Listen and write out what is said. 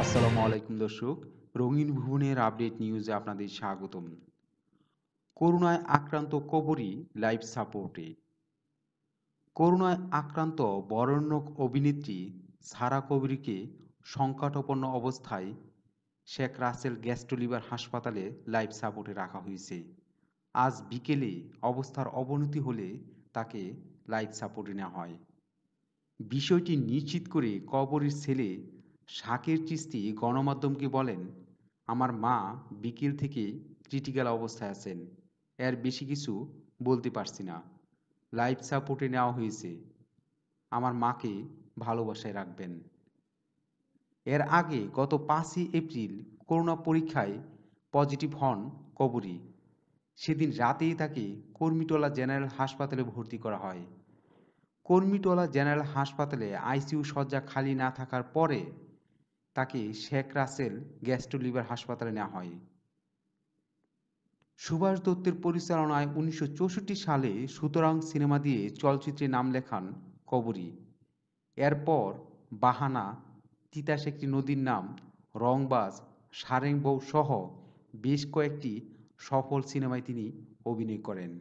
আসসালামু আলাইকুম দর্শক, রঙিন ভুবনের আপডেট নিউজে আপনাদের স্বাগতম। করোনায় আক্রান্ত কবরী লাইভ সাপোর্টে করোনায় আক্রান্ত বরেণ্য অভিনেত্রী সারা কবরীকে সংকটাপন্ন অবস্থায় শেখ রাসেল গ্যাস্ট্রোলিভার হাসপাতালে লাইভ সাপোর্টে রাখা হয়েছে। আজ বিকেলে অবস্থার অবনতি হলে তাকে লাইভ সাপোর্টে নেওয়া হয়। বিষয়টি নিশ্চিত করে কবরের ছেলে শাকের চিস্তি গণমাধ্যমকে বলেন, আমার মা বিকেল থেকে ক্রিটিক্যাল অবস্থায় আছেন। এর বেশি কিছু বলতে পারছি না। লাইফ সাপোর্টে নেওয়া হয়েছে। আমার মাকে ভালোবাসায় রাখবেন। এর আগে গত পাঁচই এপ্রিল করোনা পরীক্ষায় পজিটিভ হন কবরী। সেদিন রাতেই তাকে কর্মীটোলা জেনারেল হাসপাতালে ভর্তি করা হয়। কর্মীটোলা জেনারেল হাসপাতালে আইসিইউ শয্যা খালি না থাকার পরে তাকে শেখ রাসেল গ্যাস্ট্রোলিভার হাসপাতালে নেওয়া হয়। সুভাষ দত্তের পরিচালনায় উনিশশো চৌষট্টি সালে সুতরাং সিনেমা দিয়ে চলচ্চিত্রে নাম লেখান কবরী। এরপর বাহানা তিতাস একটি নদীর নাম, রংবাজ, সারেং বউ সহ বেশ কয়েকটি সফল সিনেমায় তিনি অভিনয় করেন।